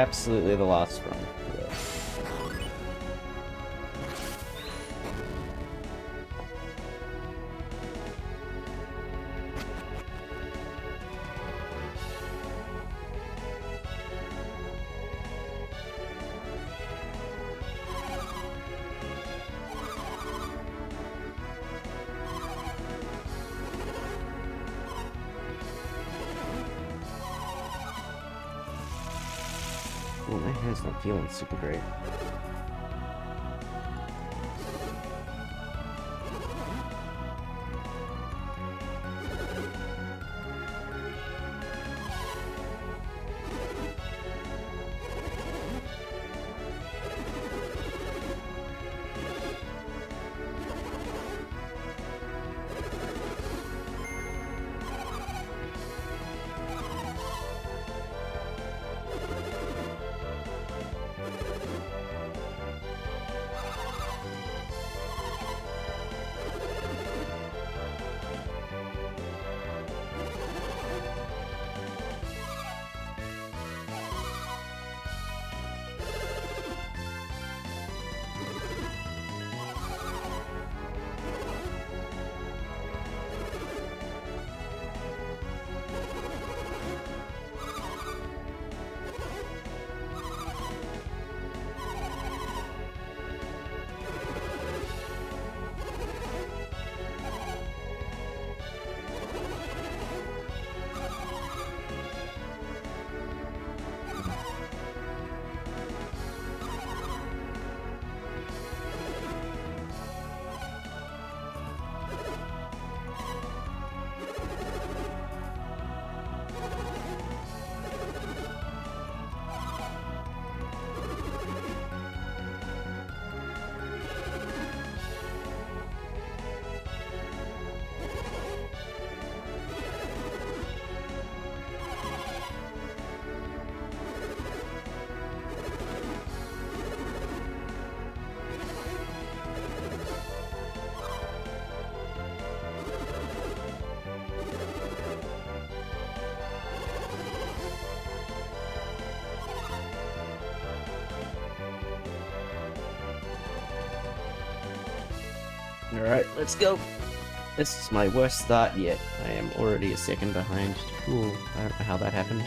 absolutely the last run. Feeling super great. Alright, let's go. This is my worst start yet. I am already a second behind. Ooh, I don't know how that happened.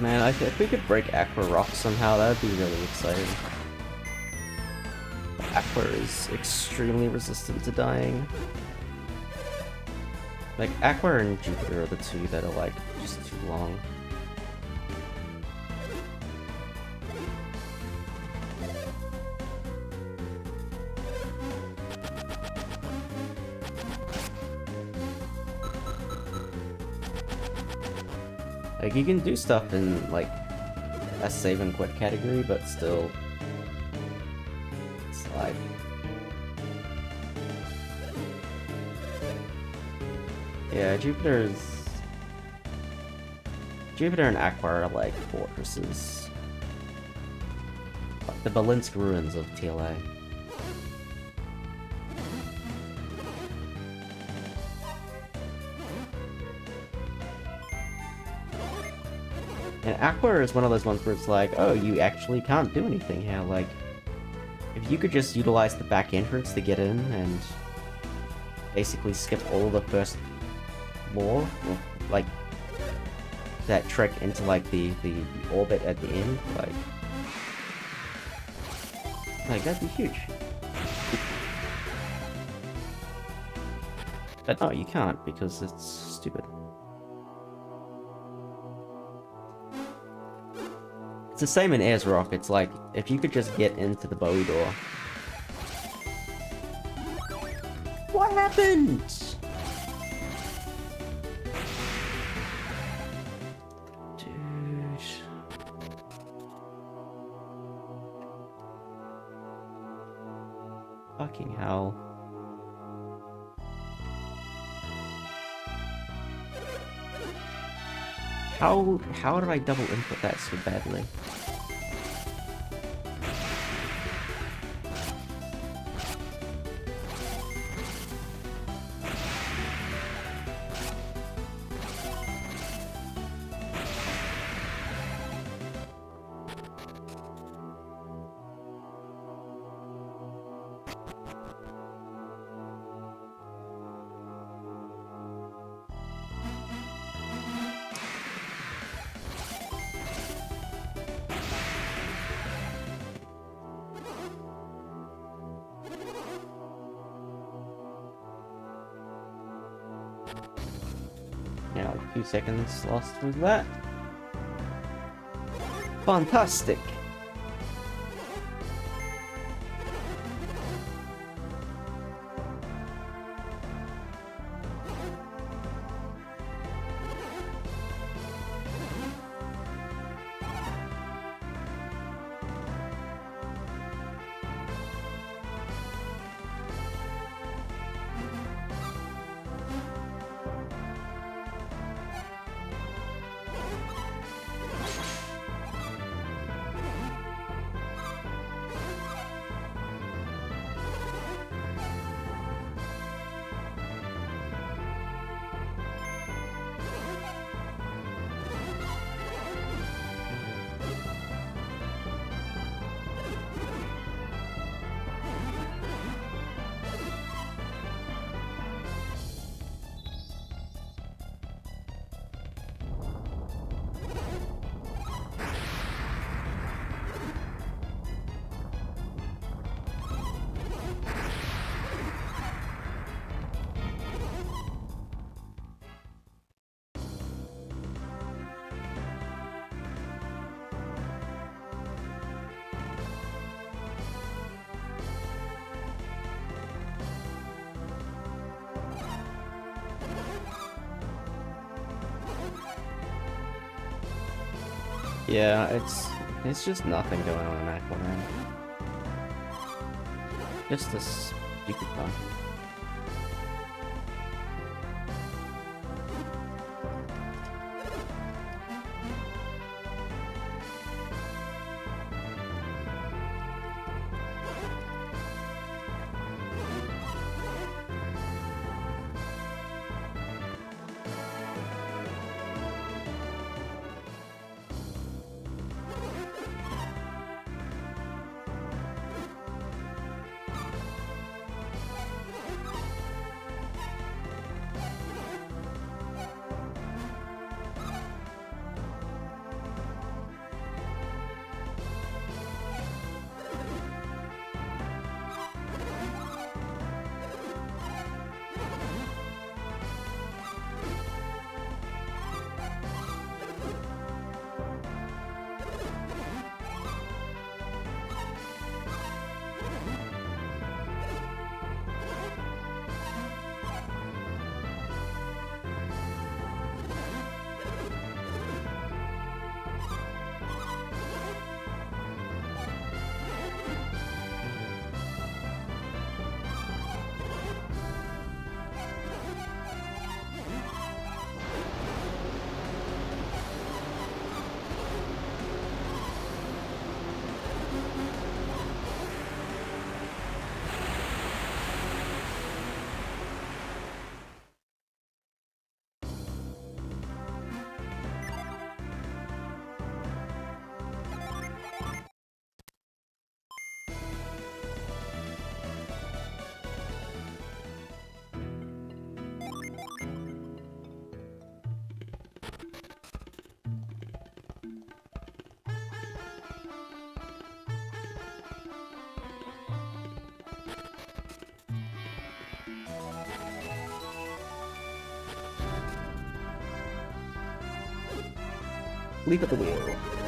Man, I if we could break Aqua Rock somehow, that would be really exciting. Aqua is extremely resistant to dying. Like, Aqua and Jupiter are the two that are, like, just too long. Like, you can do stuff in, like, a save and quit category, but still... It's like... Yeah, Jupiter's... Jupiter and Aqua are like fortresses. Like the Belinsk ruins of TLA. Aqua is one of those ones where it's like, oh, you actually can't do anything here. Like, if you could just utilize the back entrance to get in and basically skip all the first floor, like that trek into like the, the orbit at the end, like, like that'd be huge. But no, you can't because it's stupid. The same in Rock. It's like, if you could just get into the Bowie door. What happened? Dude. Fucking hell. How how did I double input that so badly? Seconds lost with that. Fantastic! Yeah, it's it's just nothing going on in Aquaman. Just a stupid. Leap at the wheel.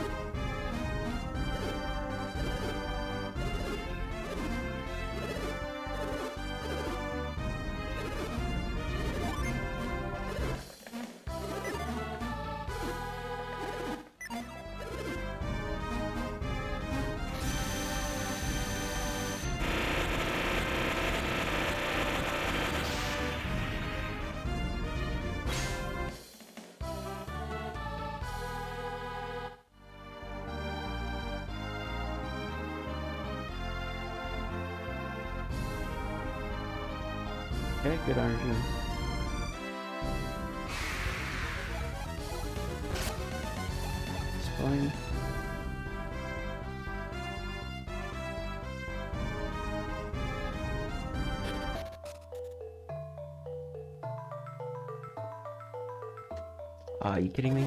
Are you kidding me?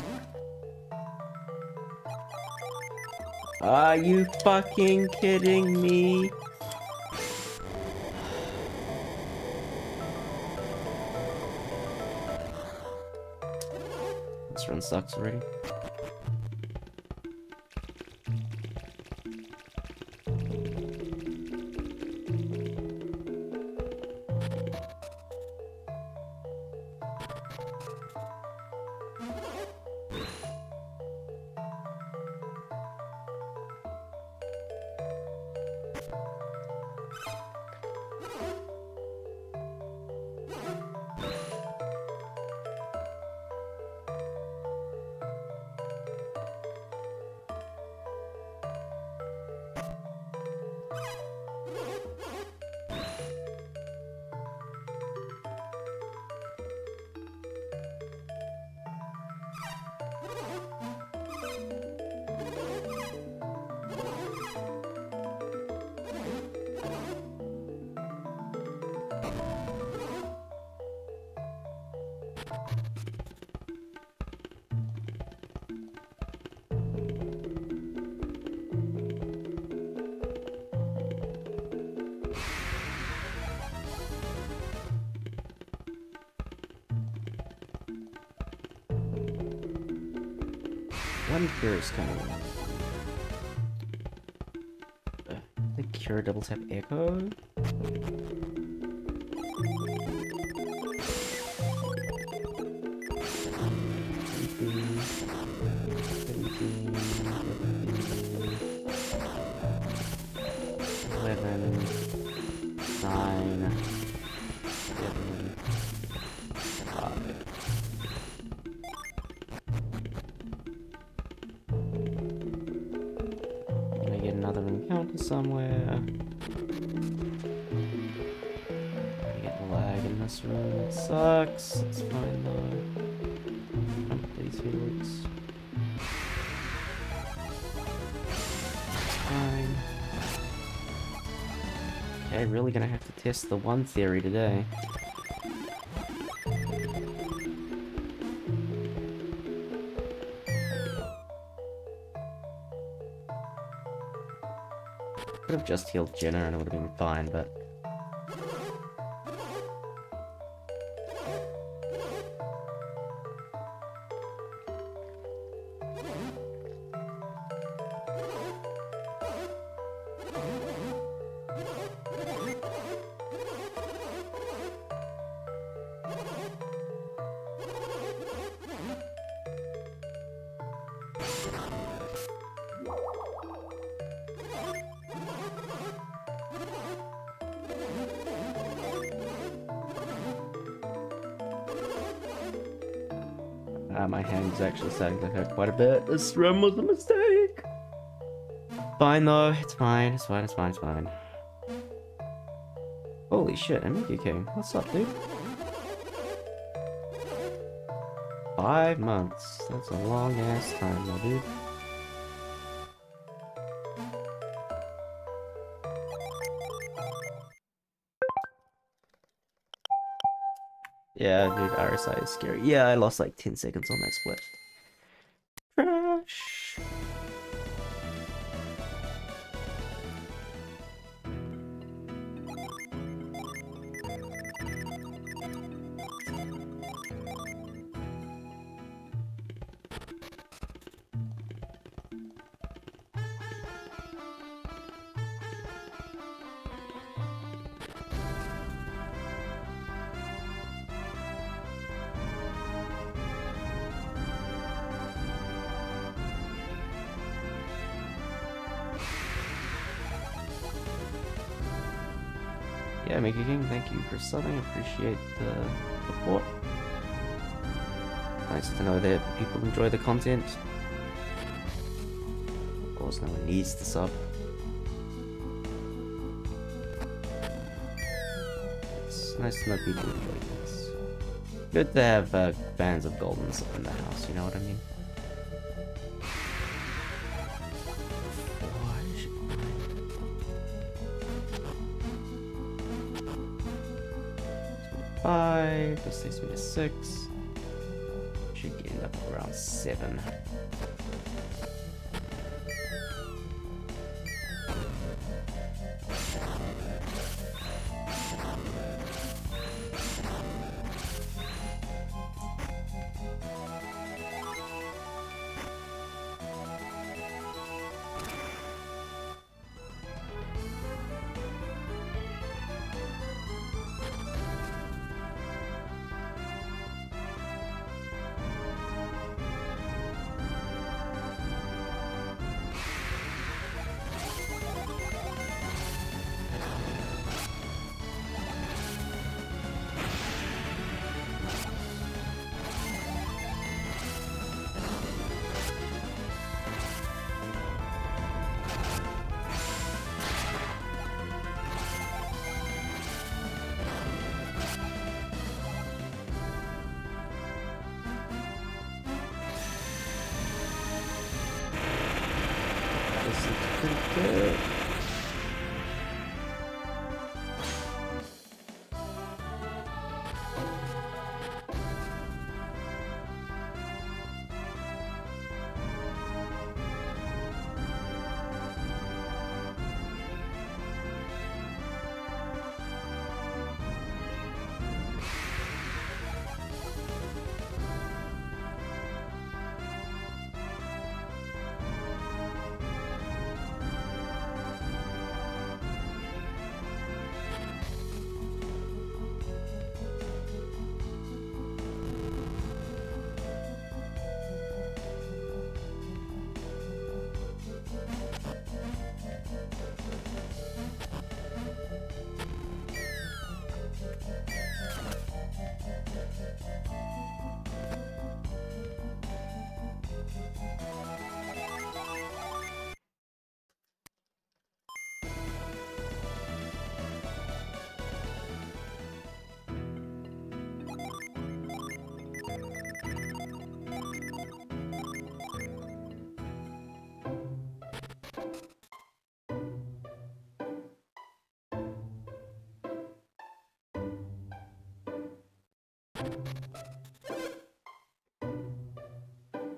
Are you fucking kidding me? This run sucks already. One cure is coming. Uh, the cure double tap echo. Encounter somewhere? I get the lag in this room. It sucks. It's fine though. Um, Please, Felix. Fine. Okay, really gonna have to test the one theory today. Could have just healed Jenna and it would have been fine, but... starting to hurt quite a bit. This run was a mistake! Fine though, it's fine, it's fine, it's fine, it's fine. Holy shit, Amiga King. What's up, dude? Five months. That's a long ass time, my dude. Yeah, dude, RSI is scary. Yeah, I lost like 10 seconds on that split. For subbing. Appreciate the support. Nice to know that people enjoy the content. Of course, no one needs to sub. It's nice to know people enjoy this. Good to have uh, fans of Golden in the house, you know what I mean? 5, this needs 6. Should end up around 7.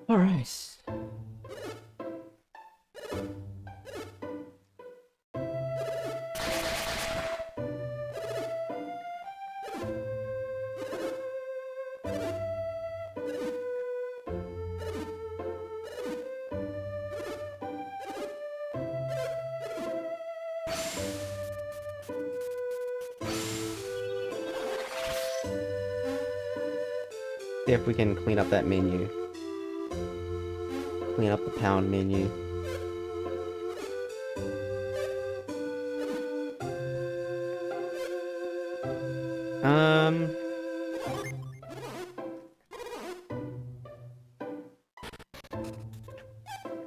All See if we can clean up that menu. Clean up the pound menu. Um...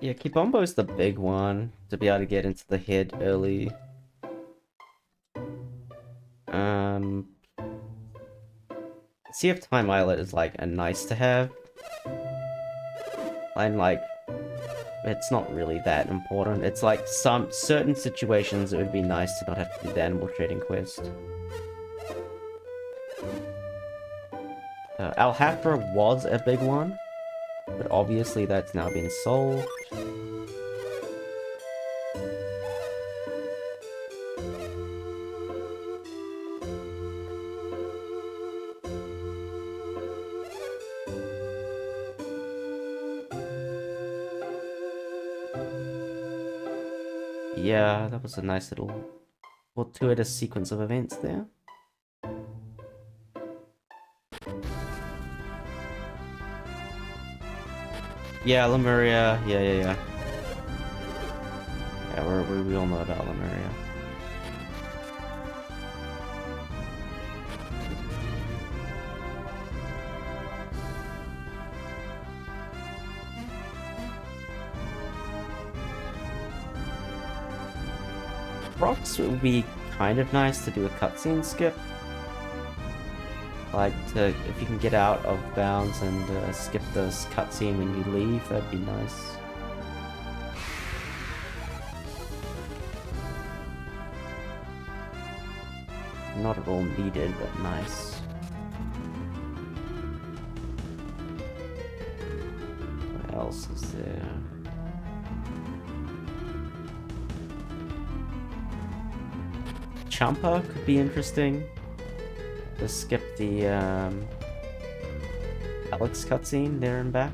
Yeah, Kibombo's the big one to be able to get into the head early. Sea of Time Islet is like a nice to have. And like, it's not really that important. It's like some certain situations it would be nice to not have to do the animal trading quest. Uh, Alhafra was a big one, but obviously that's now been solved. Yeah, that was a nice little fortuitous sequence of events there. Yeah, Lemuria. Yeah, yeah, yeah. Yeah, we we all know about Lemuria. Rocks would be kind of nice to do a cutscene skip. Like, to, if you can get out of bounds and uh, skip this cutscene when you leave, that'd be nice. Not at all needed, but nice. Champa could be interesting. To skip the um, Alex cutscene there and back.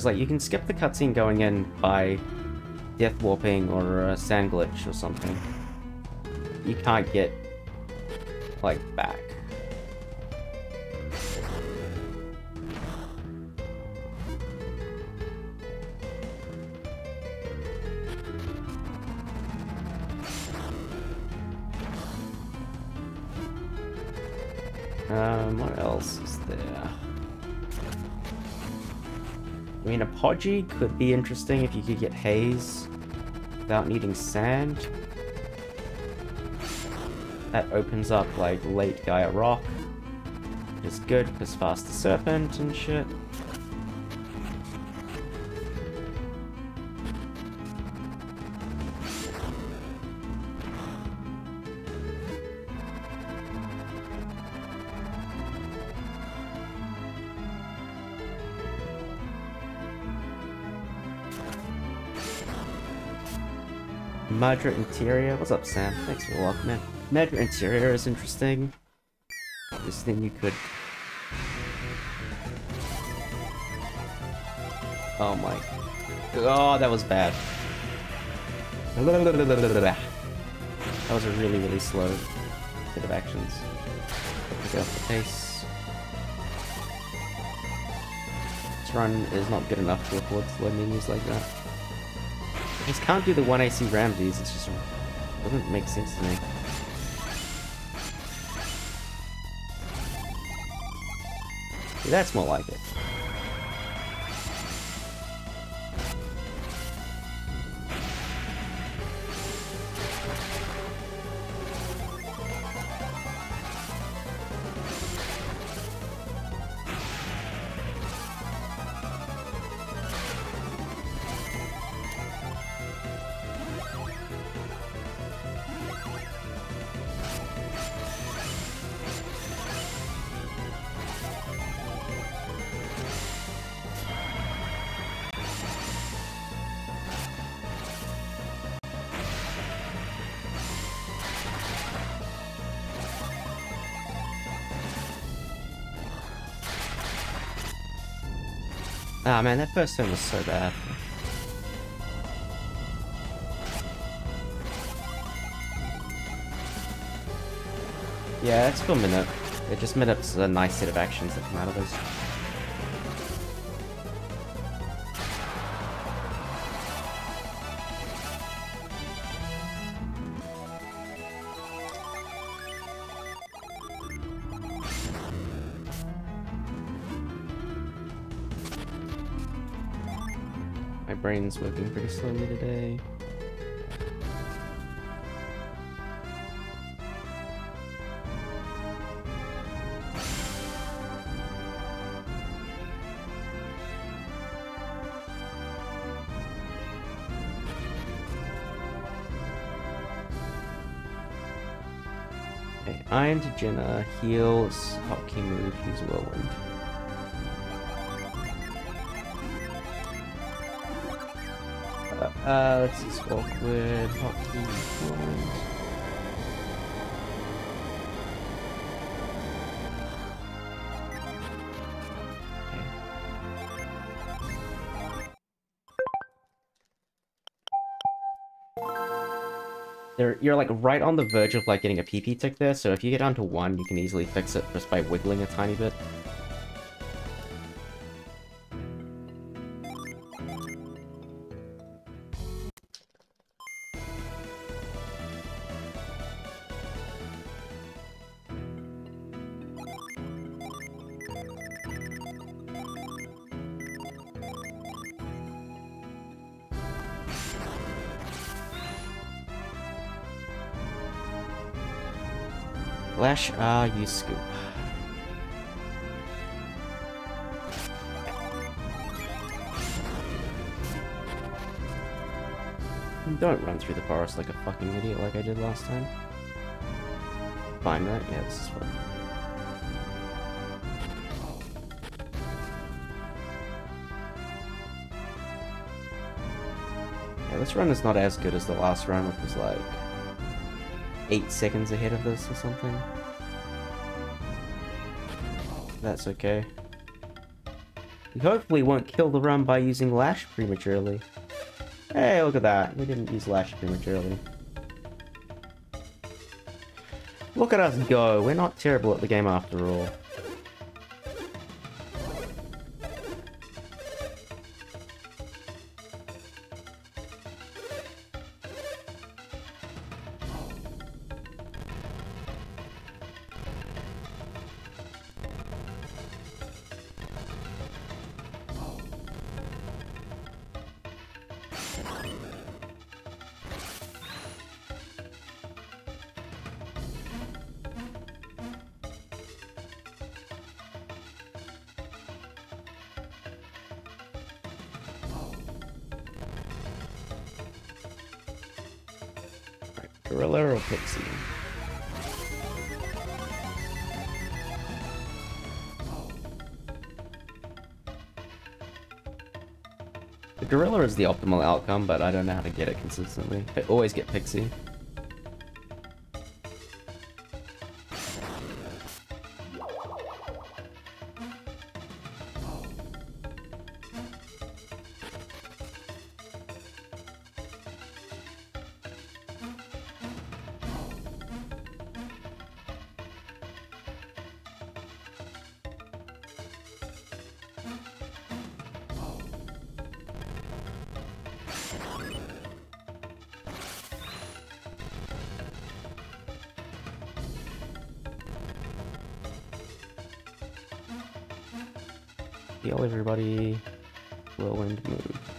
Because, like, you can skip the cutscene going in by death warping or a sand glitch or something. You can't get, like, back. Um, what else is there? I mean, Apojii could be interesting if you could get Haze without needing sand. That opens up, like, late Gaia Rock. Is good, because Faster Serpent and shit. Madra Interior. What's up, Sam? Thanks for welcoming. Madra Interior is interesting. This thing you could... Oh my... Oh, that was bad. That was a really, really slow bit of actions. Pick up the pace. This run is not good enough to afford slow menus like that. Just can't do the 1AC Ramses, it's just doesn't make sense to me. See, that's more like it. Ah man, that first one was so bad. Yeah, it's for Minute. It just Minute's a nice set of actions that come out of those. Brain's working pretty slowly today. Iron to Jenna, heals, hotkey move, use Whirlwind. Uh, let's. There, you're like right on the verge of like getting a PP tick there, so if you get down to one, you can easily fix it just by wiggling a tiny bit. Ah, you scoop. Don't run through the forest like a fucking idiot like I did last time. Fine, right? Yeah, this is fine. Yeah, this run is not as good as the last run, which was like 8 seconds ahead of this or something. That's okay. We hopefully won't kill the run by using Lash prematurely. Hey, look at that. We didn't use Lash prematurely. Look at us go. We're not terrible at the game after all. The optimal outcome, but I don't know how to get it consistently. I always get Pixie. Heal everybody. Whirlwind move.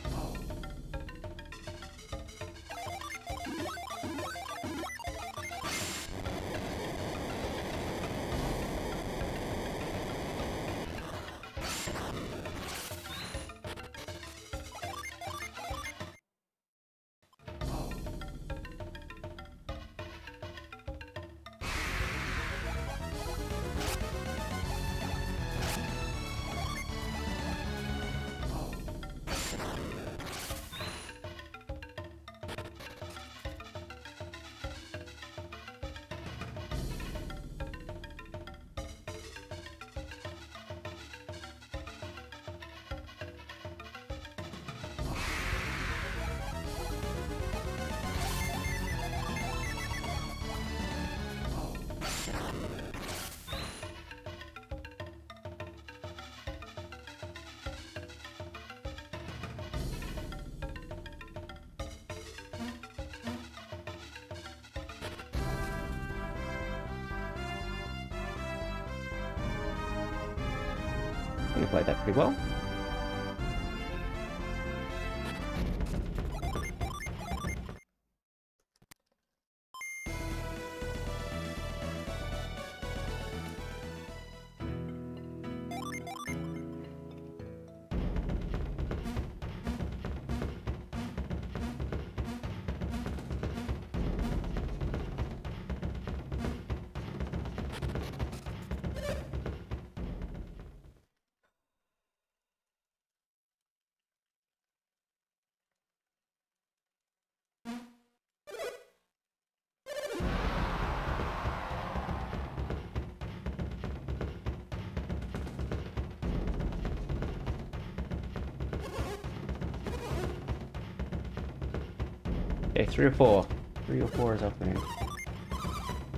Three or four. Three or four is up opening.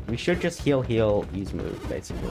We should just heal, heal, use move, basically.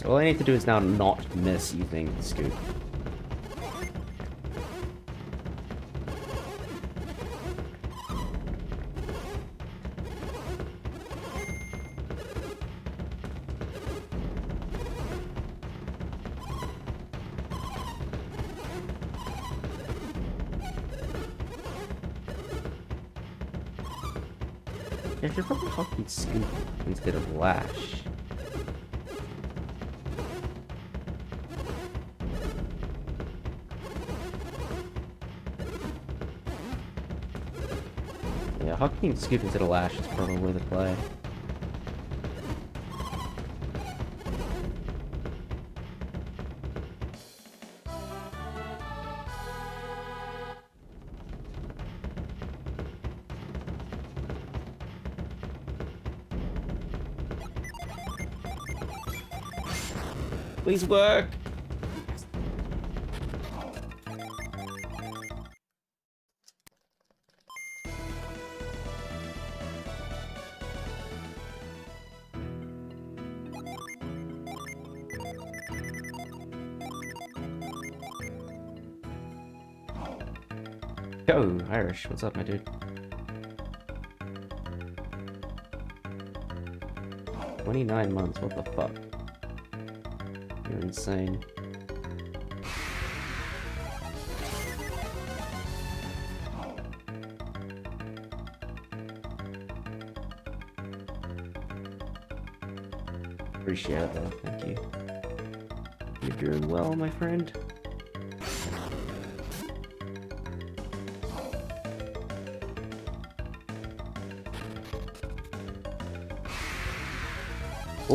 Business. All I need to do is now not miss using scoop. Hockey scoop instead of lash. And scoop instead the lash is probably the play. Please work! Yo, Irish, what's up, my dude? Twenty-nine months, what the fuck? You're insane. Appreciate it though, thank you. You're doing well, my friend.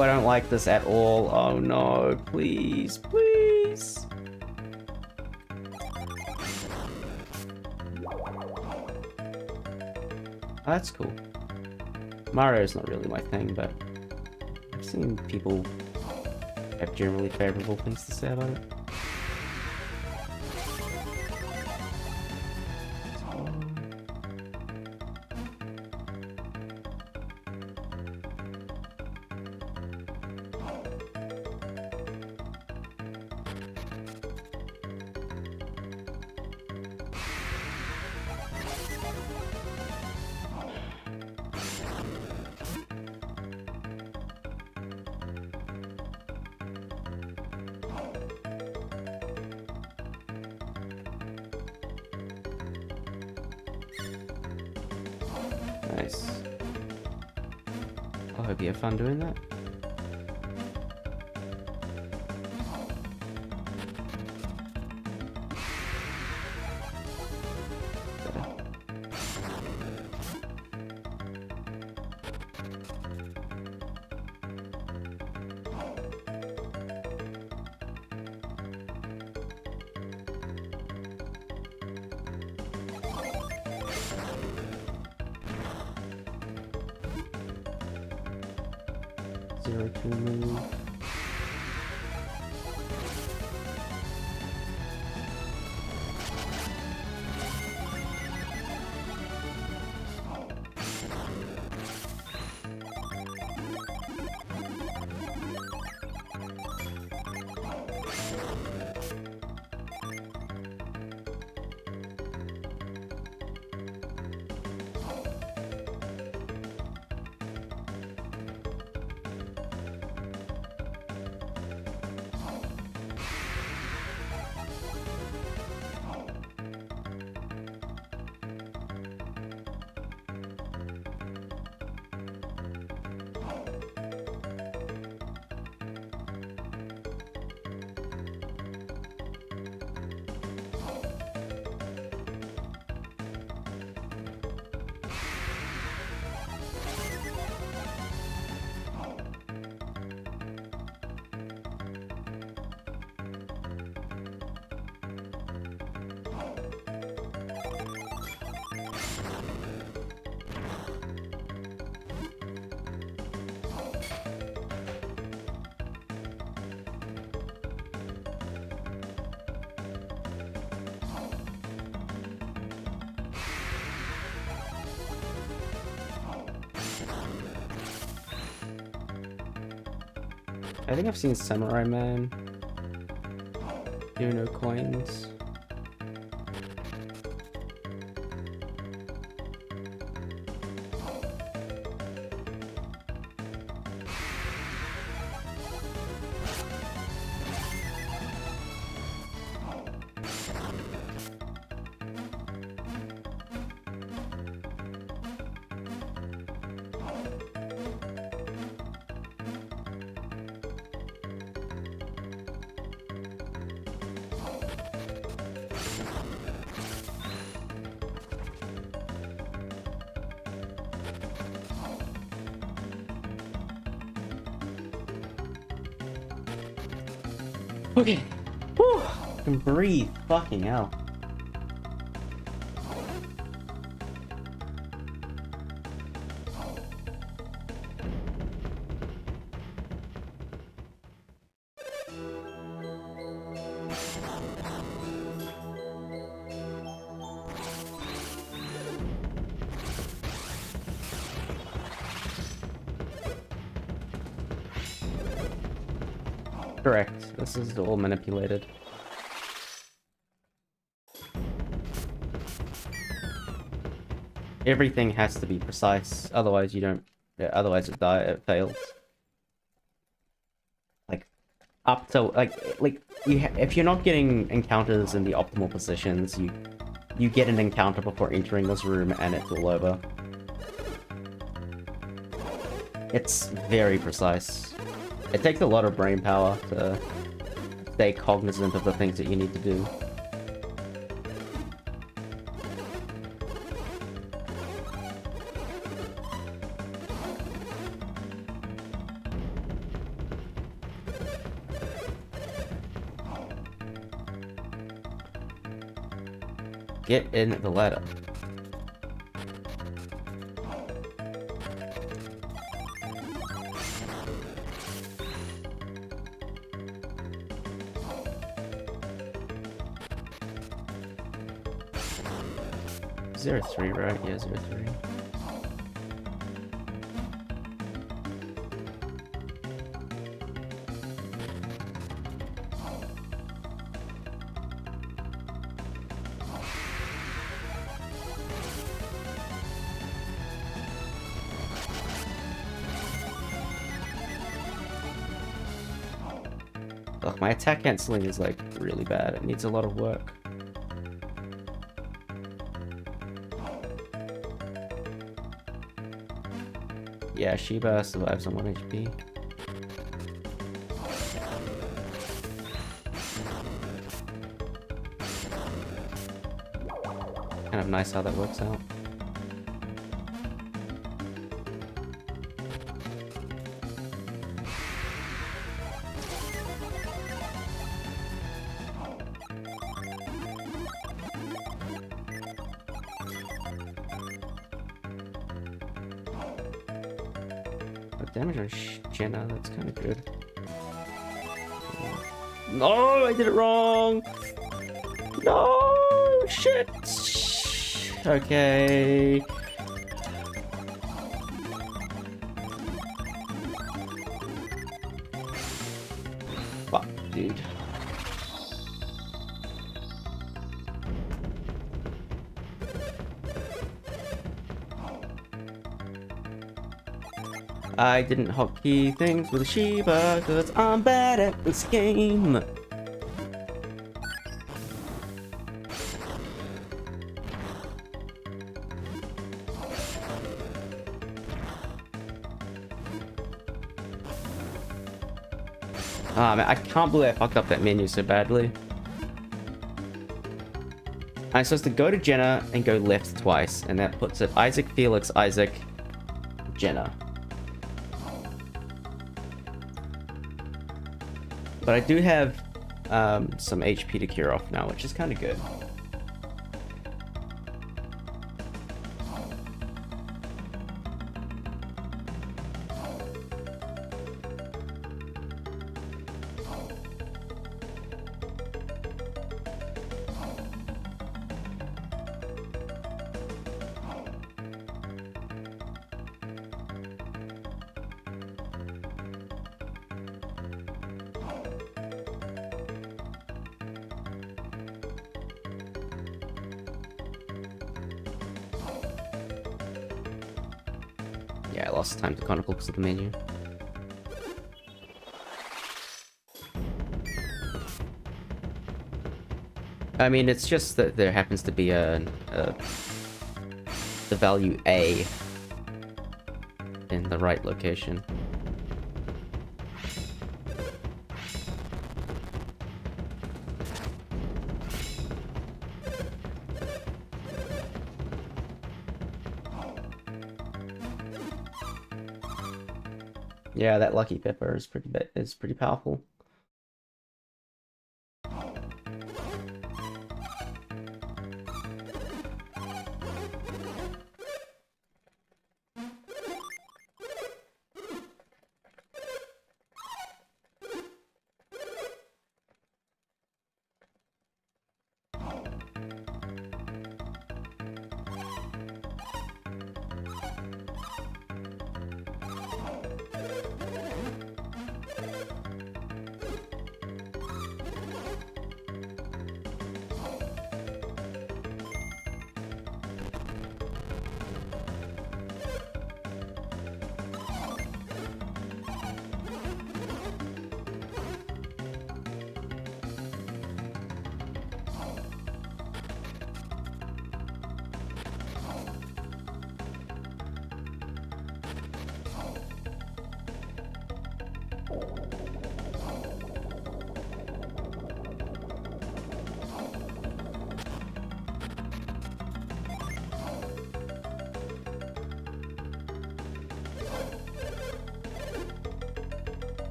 I don't like this at all. Oh no, please, please. Oh, that's cool. Mario's not really my thing, but I've seen people have generally favorable things to say about it. Zero two I think I've seen Samurai Man. Here no coins. Okay. Whew. I can breathe. Fucking hell. This is all manipulated. Everything has to be precise, otherwise you don't. Yeah, otherwise it die. It fails. Like up to like like you. if you're not getting encounters in the optimal positions, you you get an encounter before entering this room, and it's all over. It's very precise. It takes a lot of brain power to stay cognizant of the things that you need to do. Get in the ladder. Zero three, right? Yeah, zero three. Ugh, my attack canceling is like really bad. It needs a lot of work. Yeah, Sheba survives on 1 HP. Kind of nice how that works out. Okay. Fuck, dude. I didn't hotkey things with a Sheba, cause I'm bad at this game. Can't believe I fucked up that menu so badly. I'm supposed to go to Jenna and go left twice, and that puts it Isaac, Felix, Isaac, Jenna. But I do have um, some HP to cure off now, which is kind of good. Of the menu. I mean, it's just that there happens to be a, a the value A in the right location. Yeah, that lucky pepper is pretty is pretty powerful.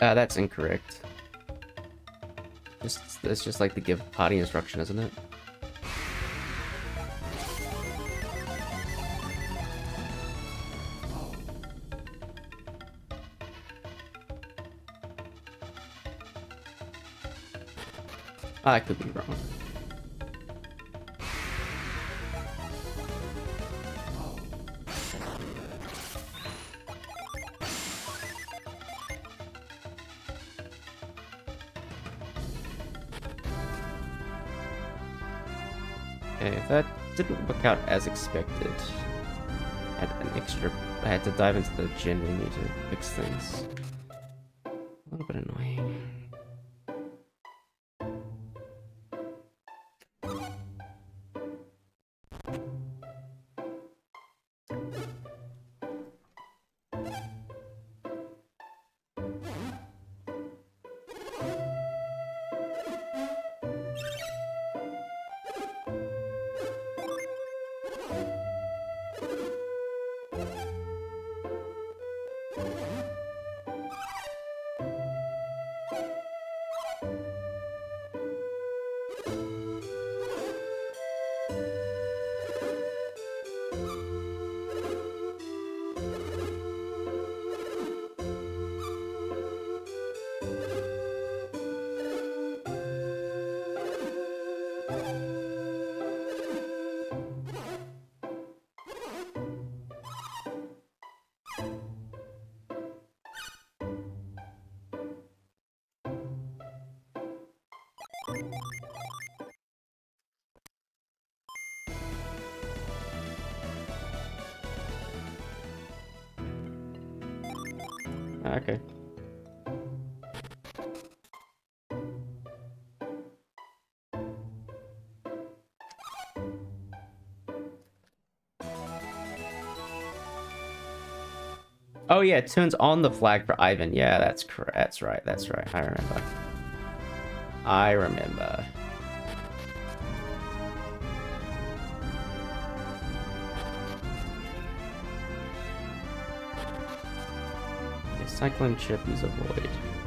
Uh, that's incorrect. Just, it's just like the give party instruction, isn't it? I could be wrong. Didn't work out as expected. I had an extra... I had to dive into the gym we need to fix things. Okay. Oh yeah, it turns on the flag for Ivan. Yeah, that's correct. That's right. That's right. I remember. I remember. Cyclone chip is a I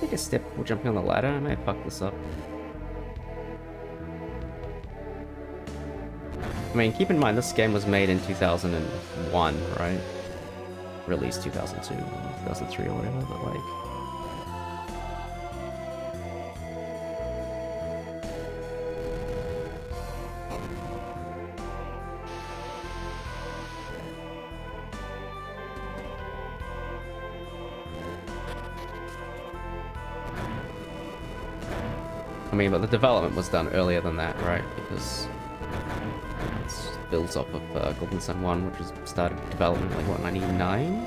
take a step before jumping on the ladder? I might fuck this up. I mean, keep in mind this game was made in 2001, right? Released 2002, 2003 or whatever, but like... I mean, but the development was done earlier than that, right? Because it builds off of uh, Golden Sun 1, which was started development like, what, 99?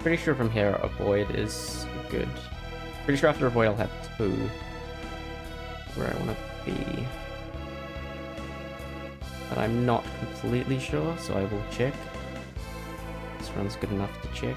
Pretty sure from here Avoid is good. Pretty sure after Avoid I'll have two. Where I want to be. But I'm not completely sure, so I will check. This run's good enough to check.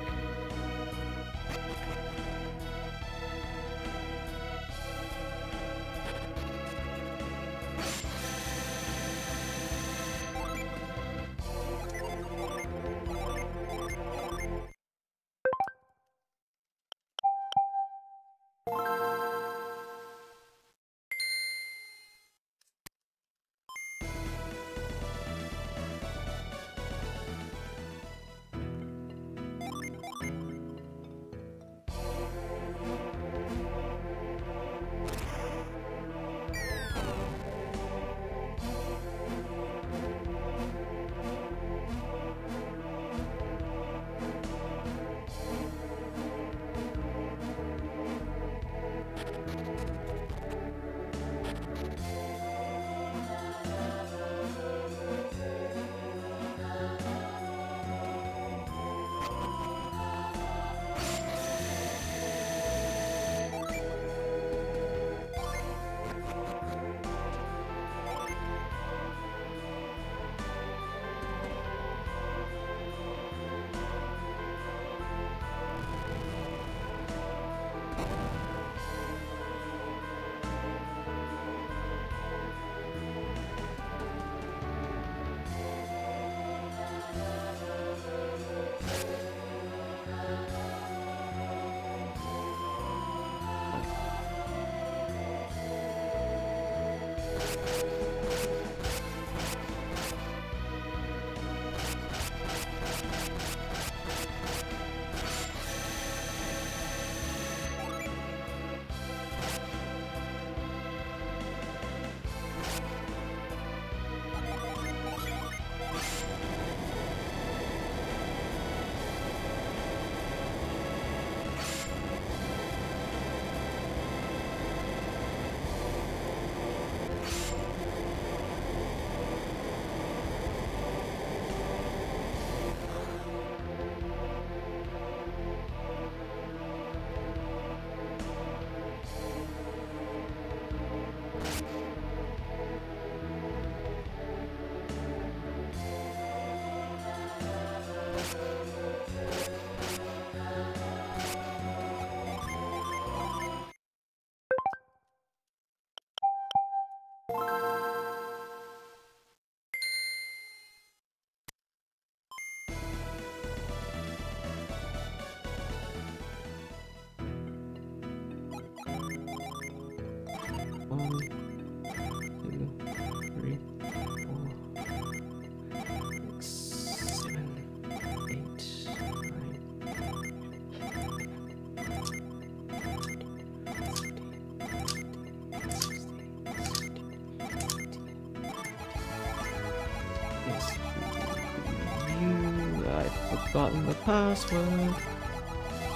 Forgotten the password.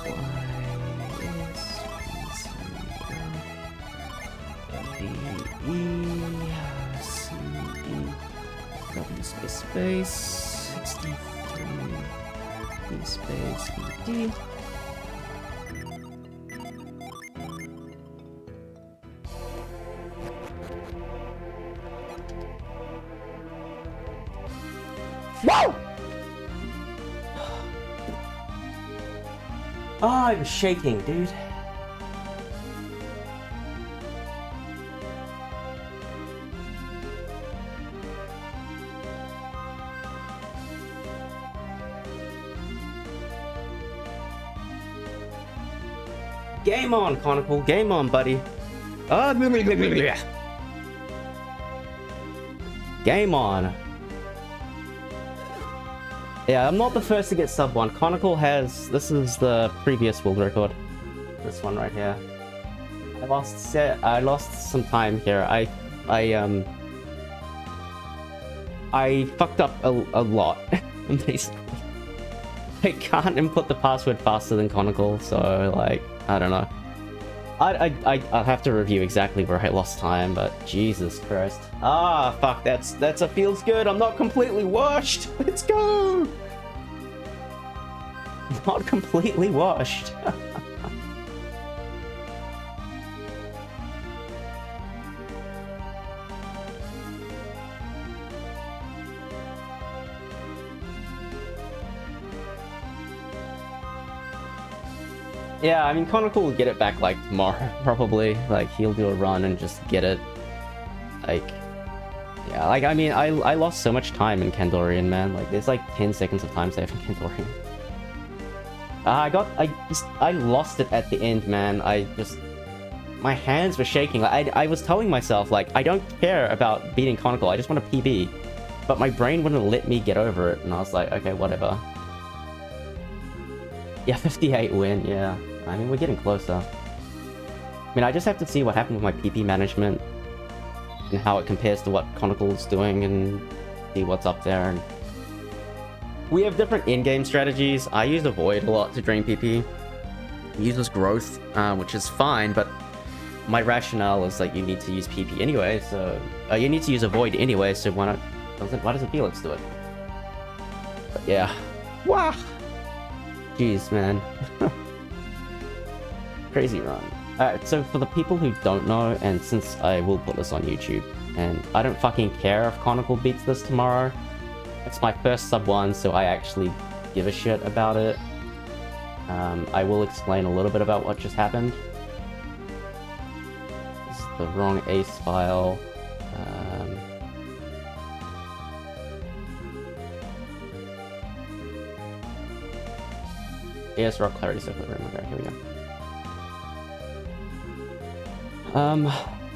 Why is D E C E W space space sixty three space E D. Whoa! Oh, I'm shaking, dude. Game on, Conical. Game on, buddy. Uh, Game on. Yeah, I'm not the first to get sub 1. Conical has... This is the previous world record. This one right here. I lost set. I lost some time here. I... I, um... I fucked up a, a lot, basically. I can't input the password faster than Conical, so, like, I don't know. I, I, I, will have to review exactly where I lost time, but Jesus Christ. Ah, fuck, that's, that's a feels good. I'm not completely washed. Let's go. Not completely washed. Yeah, I mean, Conical will get it back, like, tomorrow, probably. Like, he'll do a run and just get it. Like, yeah, like, I mean, I, I lost so much time in Kandorean, man. Like, there's like 10 seconds of time save in Kandorean. Uh, I got, I just, I lost it at the end, man. I just, my hands were shaking. I, I was telling myself, like, I don't care about beating Conical, I just want a PB. But my brain wouldn't let me get over it, and I was like, okay, whatever. Yeah, 58 win, yeah. I mean, we're getting closer. I mean, I just have to see what happened with my PP management and how it compares to what Conical's doing and see what's up there. And we have different in-game strategies. I use Avoid a lot to drain PP. Uses Growth, uh, which is fine, but my rationale is like you need to use PP anyway, so... Uh, you need to use Avoid anyway, so why not... Doesn't, why doesn't Felix do it? But yeah. Wow! Jeez, man. Crazy run. Alright, so for the people who don't know, and since I will put this on YouTube, and I don't fucking care if Conical beats this tomorrow, it's my first sub 1, so I actually give a shit about it. Um, I will explain a little bit about what just happened. This is the wrong ace file. Um, Air's Rock Clarity Circle Room. Okay, here we go. Um,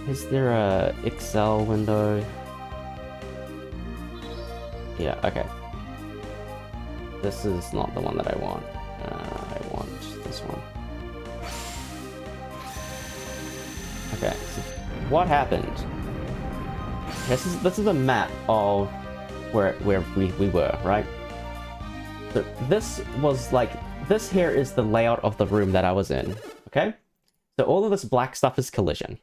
is there a Excel window? Yeah, okay. This is not the one that I want. Uh, I want this one. Okay, so what happened? This is this is a map of where where we, we were, right? So this was like this here is the layout of the room that I was in, okay? So all of this black stuff is collision.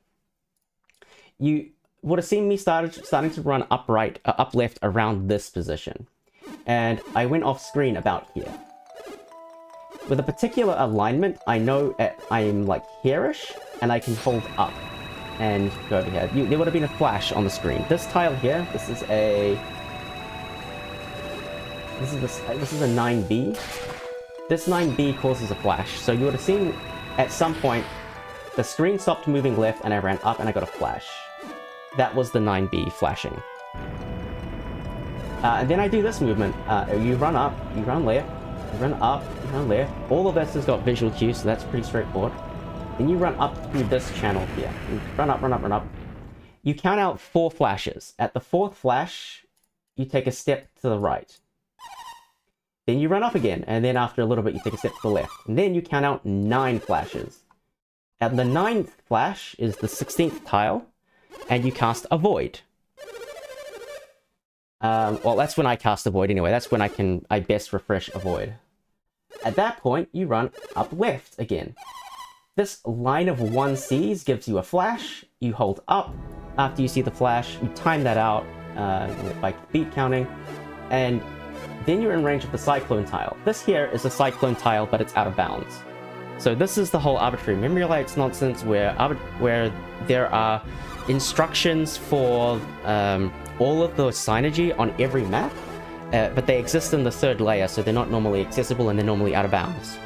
You would have seen me started starting to run up right, uh, up left around this position. And I went off screen about here. With a particular alignment, I know I'm like here-ish, and I can hold up and go over here. You, there would have been a flash on the screen. This tile here, this is a... This is a, this is a 9B. This 9B causes a flash, so you would have seen at some point the screen stopped moving left and I ran up and I got a flash. That was the 9B flashing. Uh, and then I do this movement. Uh, you run up, you run left, you run up, you run left. All of this has got visual cues, so that's pretty straightforward. Then you run up through this channel here. You run up, run up, run up. You count out four flashes. At the fourth flash, you take a step to the right. Then you run up again, and then after a little bit you take a step to the left. And then you count out nine flashes. And the ninth flash is the 16th tile, and you cast Avoid. Um, well, that's when I cast Avoid anyway. That's when I can, I best refresh Avoid. At that point, you run up left again. This line of one Cs gives you a flash, you hold up. After you see the flash, you time that out uh, by beat counting, and then you're in range of the Cyclone tile. This here is a Cyclone tile, but it's out of bounds. So this is the whole arbitrary memory writes nonsense where where there are instructions for um, all of the Psynergy on every map, uh, but they exist in the third layer, so they're not normally accessible and they're normally out of bounds.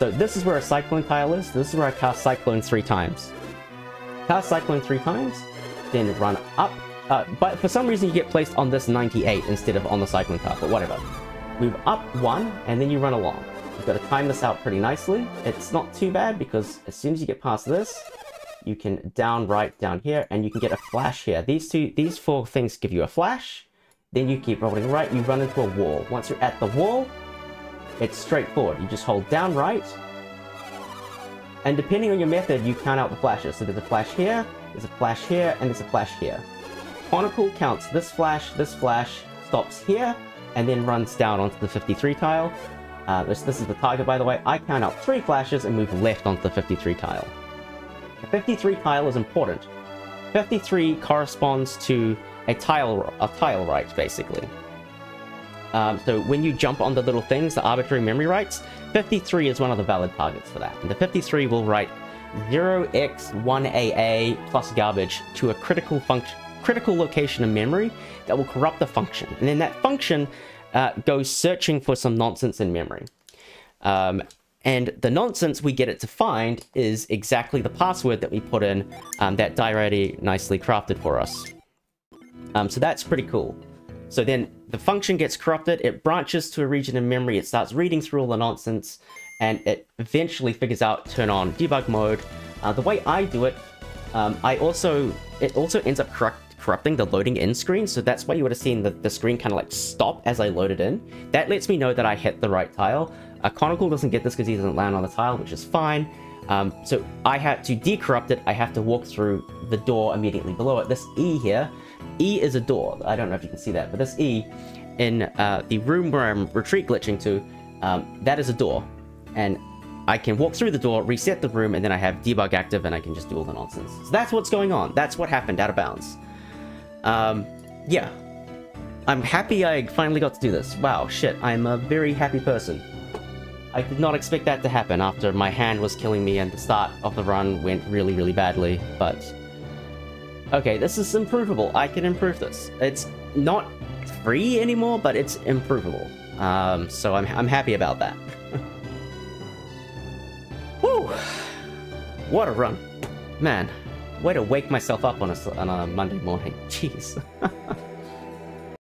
So this is where a Cyclone tile is. This is where I cast Cyclone three times. Cast Cyclone three times, then run up. Uh, but for some reason you get placed on this 98 instead of on the Cyclone tile, but whatever. Move up one, and then you run along. You've got to time this out pretty nicely. It's not too bad because as soon as you get past this, you can down right down here, and you can get a flash here. These two, these four things give you a flash. Then you keep rolling right, you run into a wall. Once you're at the wall, it's straightforward. You just hold down right, and depending on your method, you count out the flashes. So there's a flash here, there's a flash here, and there's a flash here. Conical counts this flash, this flash, stops here, and then runs down onto the 53 tile. Uh, this, this is the target, by the way. I count out three flashes and move left onto the 53 tile. The 53 tile is important. 53 corresponds to a tile, a tile right, basically. Um, so when you jump on the little things, the arbitrary memory writes, 53 is one of the valid targets for that. And the 53 will write 0x1AA plus garbage to a critical function, critical location in memory that will corrupt the function. And then that function uh, goes searching for some nonsense in memory. Um, and the nonsense we get it to find is exactly the password that we put in um, that Dyrati nicely crafted for us. Um, so that's pretty cool. So then the function gets corrupted, it branches to a region in memory, it starts reading through all the nonsense, and it eventually figures out turn on debug mode. Uh, the way I do it, um, I also it also ends up corrupt, corrupting the loading in screen, so that's why you would have seen the, the screen kind of like stop as I loaded in. That lets me know that I hit the right tile. A Conical doesn't get this because he doesn't land on the tile, which is fine. Um, so I had to decorrupt it, I have to walk through the door immediately below it. This E here, E is a door. I don't know if you can see that, but this E in uh, the room where I'm retreat glitching to, um, that is a door. And I can walk through the door, reset the room, and then I have debug active and I can just do all the nonsense. So that's what's going on. That's what happened out of bounds. Um, yeah. I'm happy I finally got to do this. Wow, shit, I'm a very happy person. I did not expect that to happen after my hand was killing me and the start of the run went really, really badly, but... Okay, this is improvable. I can improve this. It's not free anymore, but it's improvable. Um, so I'm, I'm happy about that. Woo! What a run. Man, way to wake myself up on a, on a Monday morning. Jeez.